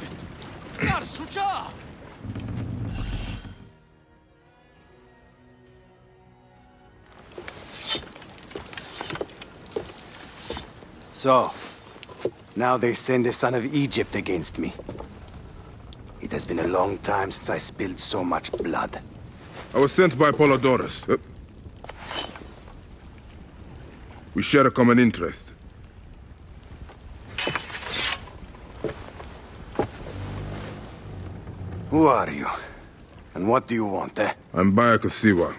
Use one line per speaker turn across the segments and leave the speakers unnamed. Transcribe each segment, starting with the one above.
Au isepet. Narsucha.
So, now they send the son of Egypt against me. It has been a long time since I spilled so much blood.
I was sent by Apollodorus. Uh, we share a common interest.
Who are you? And what do you want, eh?
I'm Bayek of Siwa,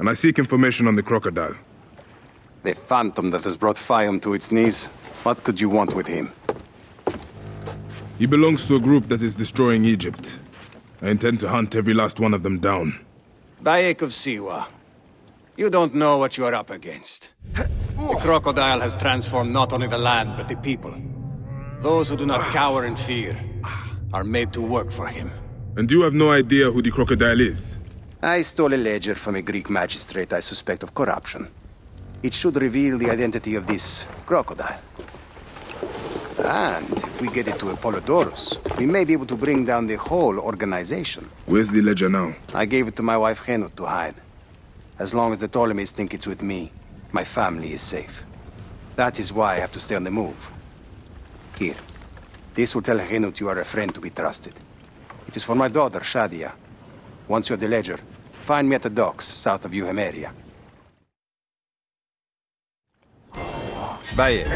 and I seek information on the crocodile.
The phantom that has brought Faiyum to its knees. What could you want with him?
He belongs to a group that is destroying Egypt. I intend to hunt every last one of them down.
Bayek of Siwa. You don't know what you are up against. The crocodile has transformed not only the land, but the people. Those who do not cower in fear are made to work for him.
And you have no idea who the crocodile is?
I stole a ledger from a Greek magistrate I suspect of corruption. It should reveal the identity of this crocodile. And if we get it to Apollodorus, we may be able to bring down the whole organization.
Where's the ledger now?
I gave it to my wife Henut to hide. As long as the Ptolemies think it's with me, my family is safe. That is why I have to stay on the move. Here. This will tell Henut you are a friend to be trusted. It is for my daughter, Shadia. Once you have the ledger, find me at the docks south of Euhemeria. Bayek,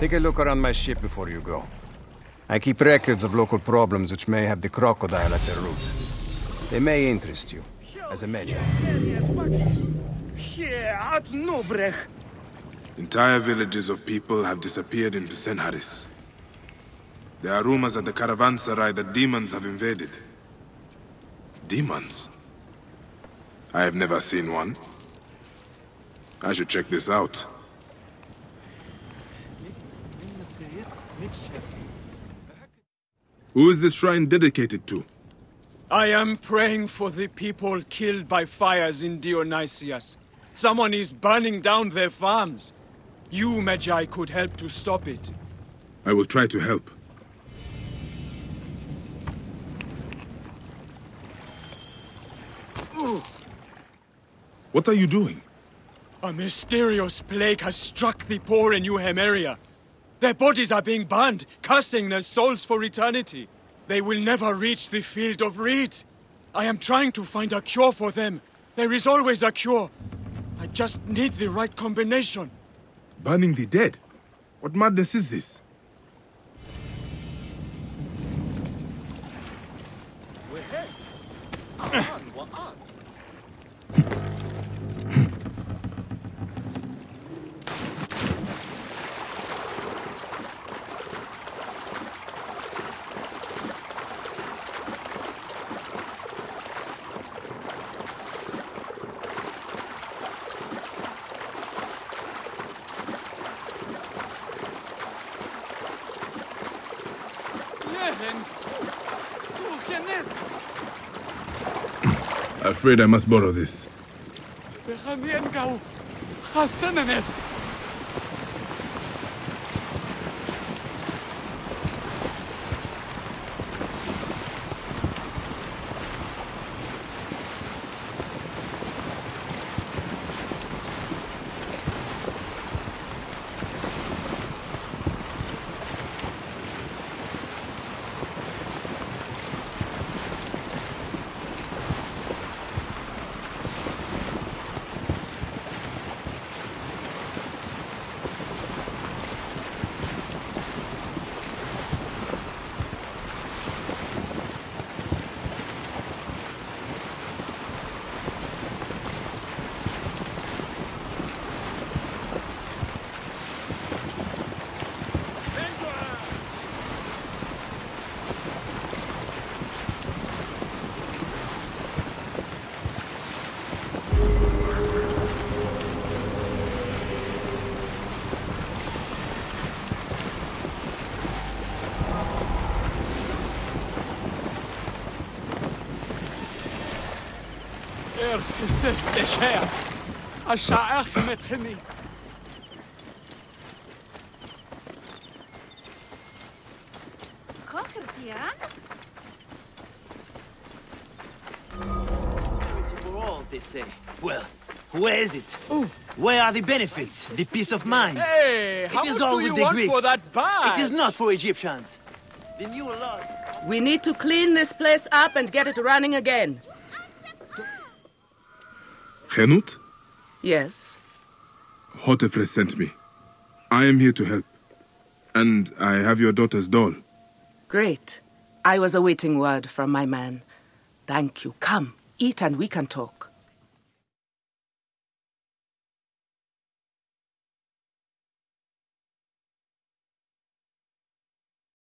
take a look around my ship before you go. I keep records of local problems which may have the crocodile at their root. They may interest you, as a measure.
Entire villages of people have disappeared in the Senharis. There are rumors at the caravanserai that demons have invaded. Demons? I have never seen one. I should check this out. Who is this shrine dedicated to?
I am praying for the people killed by fires in Dionysias. Someone is burning down their farms. You, Medjay, could help to stop it.
I will try to help. What are you doing?
A mysterious plague has struck the poor in Euhemeria. Their bodies are being burned, cursing their souls for eternity. They will never reach the field of reeds. I am trying to find a cure for them. There is always a cure. I just need the right combination.
Burning the dead? What madness is this? Afraid I must borrow this.
Ese, Eshea. Asha'ach methini.
Christian?
For all, they say. Well, where is it? Oh. Where are the benefits? The peace of mind?
Hey, how
it is
much
all
do
with
you
the
want
Greeks.
for that bag?
It is not for Egyptians. The new law.
We need to clean this place up and get it running again.
Henut?
Yes.
Hotephres sent me. I am here to help. And I have your daughter's doll.
Great. I was awaiting word from my man. Thank you. Come, eat and we can talk.